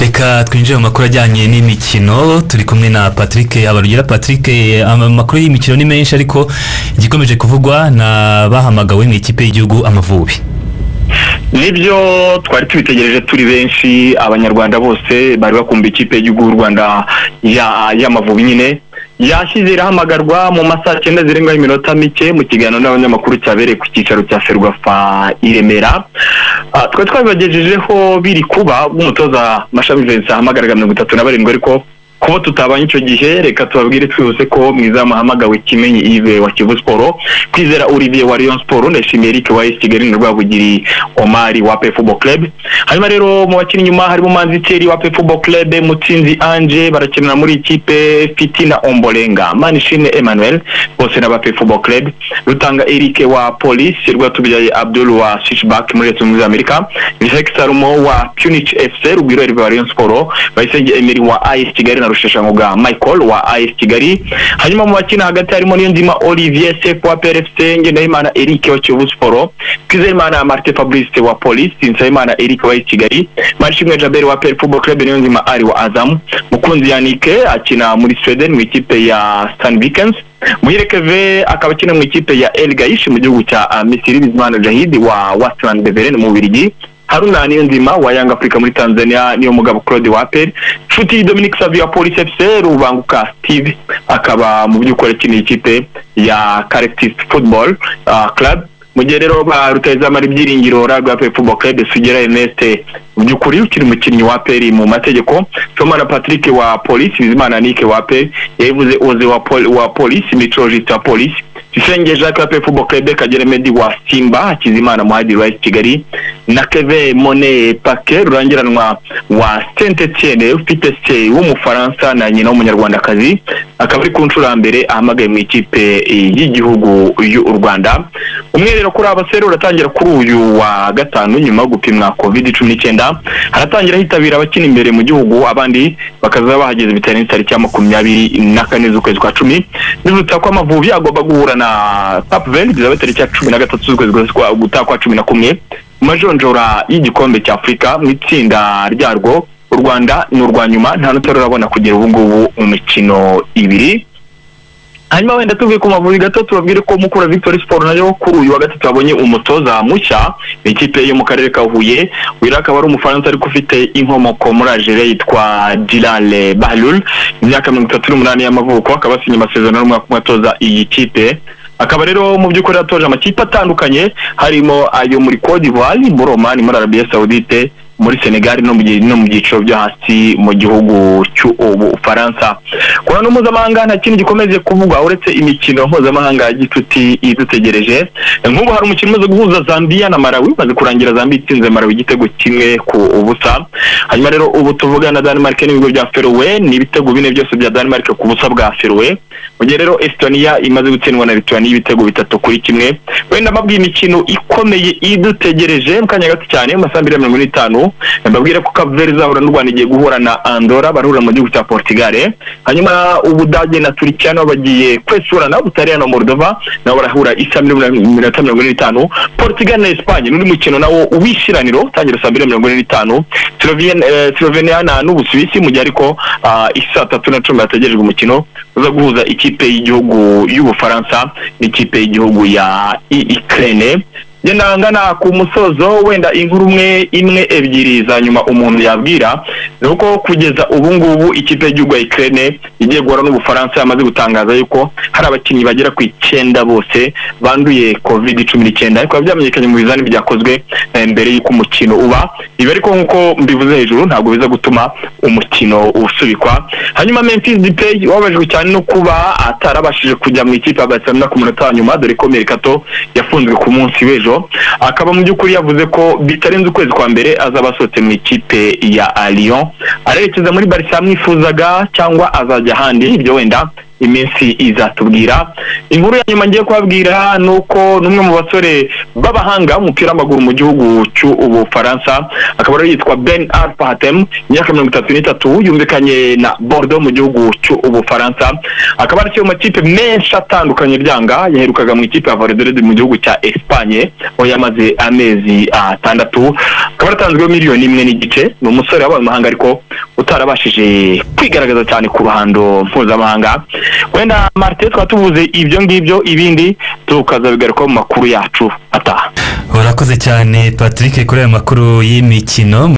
reka twinjire mu makuru ajyanye n'imikino. Turi kumwe na patrick habarugira patrick. Amakuru y'imikino ni menshi ariko igikomeje kuvugwa ni abahamagawe mu ikipe y'igihugu amavubi. Nibyo twari tubitegereje turi benshi abanyarwanda bose bari bakumva ikipe y'igihugu y'u rwanda y'amavubi nyine. Yashyize irahamagarwa mu masaha cyenda zirengaho iminota mike mu kiganiro n'abanyamakuru cyabereye ku cyicaro cya ferwafa i remera. Twari twabibagejejeho biri kuba umutoza mashami vincent ahamagaraga mirongo itatu na barindwi ariko kuba tutabanye icyo gihe reka tubabwire twihuse ko mwiza muhamagawe kimenyi ive wa kivu siporo kwizera olivier wa lyon siporo ndashimiye eric wa kigali na rwabugiri omari wa pe club. Hanyuma rero mu bakiri inyuma harimo manzi teri wa pe club mutsinzi anje barakinira muri ikipe fitina ombolenga. Manishimwe emmanuel bose pe football club. Rutanga eric wa polisi rwatubyaye abdul wa switchback muri leta zunze amerika. Sarumo wa punich fc rugwiro erive wa rayon siporo bayisenge emeri wa as kigali na rusheshangoga michael wa as kigali. Hanyuma mu bakina hagati harimo niyonzima olivier sefu wa prfc ngendahimana eric wa kiyovu siporo twizeyimana martin fabrice wa polisi nsabimana eric wa as kigali manishimwe jaberi wa pl football club niyonzima ari wa azamu mukunzi yanike akina muri sweden mu ikipe ya stan vikens muhirekeve akaba akina mu ikipe ya el gaish mu gihugu cya uh, misiri bizimana jahidi wa watland beveren mu birigi haruna niyo nzima wa yanga afurika muri tanzania niyo mugabo claude waperi nshuti dominic savio wa polisi fc rubanguka steve akaba mu by'ukuri akiniye ikipe ya carectis football uh, club. Mu gihe rero ba rutayizamara ibyiringiro rwa pe football club sugera erneste mu by'ukuri ukiri umukinnyi wa peri mu mategeko. Somana patrick wa polisi bizimana nike wa peri yabivuze oze wa, pol, wa polisi wa polisi Tusenge Jacques Lapé Football Club Kagere Medi wa Simba Kizimana Mwadi wa Kigali na Keve Mone Pake rurangiranwa wa Saint Etienne ufite se w'umufaransa na nyina w'umunyarwandakazi akaba ari ku nshuro mbere ahamagaye mu ikipe y'igihugu y'u Rwanda umwe rero kuri abasore uratangira kuri uyu wa gatanu nyuma yo gupimwa covid cumi n'icyenda haratangira hitabira abakina imbere mu gihugu abandi bakazaba bahageze bitarenze tariki ya makumyabiri na kane z'ukwezi kwa cumi. Bivuze ko amavubi agomba guhura na Cape Verde bizaba tariki ya cumi na gatatu z'ukwezi gutaha kwa cumi na kumwe. Majonjora y'igikombe cya afurika mu itsinda ryarwo u rwanda ni urwa nyuma nta n'utari urabona kugera ubu ngubu mu mikino ibiri. Hanyuma wenda tuvuye ku mavubi gato tubabwire ko mukura victory sport nayo kuri uyu wa gatatu yabonye umutoza mushya ikipe yo mu karere ka huye. Wira akaba ari umufaransa ariko ufite inkomoko muri algeria yitwa dilal bahlul. Imyaka mirongo itatu n'umunani y'amavuko akaba asinye amasezerano n'umwaka umwe atoza iyi kipe. Akaba rero mu by'ukuri atoje amakipe atandukanye harimo ayo muri Cote d'Ivoire muri Oman muri Arabia Saoudite muri Senegal no mu byiciro byo hasi mu gihugu cy'Ubufaransa ku ruhando mpuzamahanga nta kindi gikomeje kuvugwa uretse imikino mpuzamahanga ya gicuti idutegereje. Nk'ubu hari umukino umaze guhuza Zambia na Malawi umaze kurangira Zambia itsinze Malawi igitego kimwe ku ubusa. Hanyuma rero ubu tuvuga na Denmark n'ibigo bya Feroe ni ibitego bine byose bya Denmark ku busa bwa Feroe mu gihe rero Estonia imaze gutsindwa na Lithuania ibitego bitatu kuri kimwe. Wenda mbabwiye imikino ikomeye idutegereje mu kanya gato cyane mu masaha mbiri ya mirongo ine n'itanu. Mbabwire ko Cape izahura n'u Rwanda igiye guhura na Andorra barahura mu gihugu cya Portugal. Hanyuma Ubudage na Turkiya nabo bagiye kwesurana butariya na Moldova nabo barahura isa minota mirongo ine n'itanu. Portugal na Espagne n'undi mukino nawo uwishyiraniro utangira saa mbiri na mirongo ine n'itanu. Slovenia na n'Ubusuwisi mu gihe ariko isa tatu na cumi hategerejwe umukino uza guhuza ikipe y'igihugu y'Ubufaransa n'ikipe y'igihugu ya Ukraine genda ngana ku musozo wenda inkuru umwe imwe ebyiri za nyuma umuntu yabwira ni uko kugeza ubu ngubu ikipe y'igihugu ya Ukraine igiye guhura n'Ubufaransa yamaze gutangaza yuko hari abakinnyi bagera ku icyenda bose banduye covid cumi n'icyenda. Ariko byamenyekanye mu bizani byakozwe mbere y'uko umukino uba. Ibi ariko nk'uko mbivuze hejuru ntabwo biza gutuma umukino usubikwa. Hanyuma Memphis Depay wababajwe cyane no kuba atarabashije kujya mu ikipe ya Barcelona ku munota wa nyuma dore ko Mercato yafunzwe ku munsi w'ejo. Akaba mu by'ukuri yavuze ko bitarenze ukwezi kwa mbere azaba asohotse mu ikipe ya Lyon arerekeza muri Barca yamwifuzaga cyangwa azajya ahandi ibyo wenda iminsi izatubwira. Inkuru ya nyuma ngiye kubabwira ni uko n'umwe mu basore b'abahanga umupira w'amaguru mu gihugu cy'ubufaransa akaba ari yitwa ben alpha hatem imyaka mirongo itatu n'itatu yumvikanye na bordeaux mu gihugu cy'ubufaransa. Akaba ari mu makipe menshi atandukanye byanga yaherukaga mu ikipe ya valladolid mu gihugu cya espanye aho yamaze amezi atandatu. Akaba yaratanzweho miliyoni imwe n'igice ni umusore wabaye ariko utarabashije kwigaragaza cyane ku ruhando mpuzamahanga. Wenda marite twaba tuvuze ibyo ngibyo ibindi tukazabigarukaho mu makuru yacu. Ataha urakoze cyane patrick kuri aya makuru y'imikino.